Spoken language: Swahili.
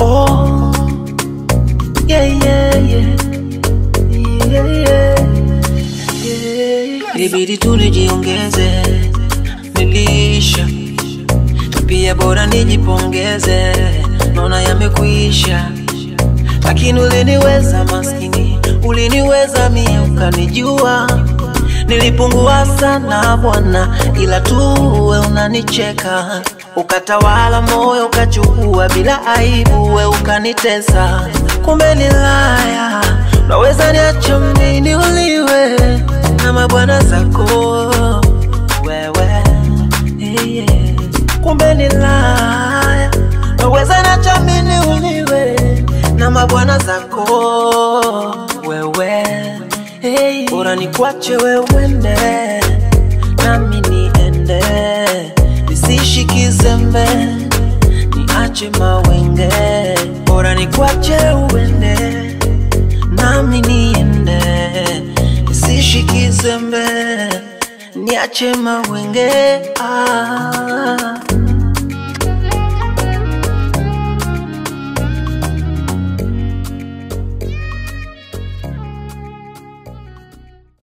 Oh, yeah, yeah, yeah. Yeah, yeah. Yeah. Ilibidi tu nijiongeze, nilisha pia bora nijipongeze, naona yamekuisha, lakini uliniweza maskini, uliniweza mie ukanijua Nilipungua sana bwana, ila tu we unanicheka, ukatawala moyo ukachukua bila aibu, we ukanitesa. Kumbe ni laya, naweza niacha mimi uliwe na mabwana zako wewe, hey, yeah. Kumbe ni laya, naweza niacha mimi uliwe na mabwana zako wewe hey, bora nikwache wewe uende mbe niache mawenge, bora nikwache uende nami niende, nisishikize mbe niache mawenge. Ah.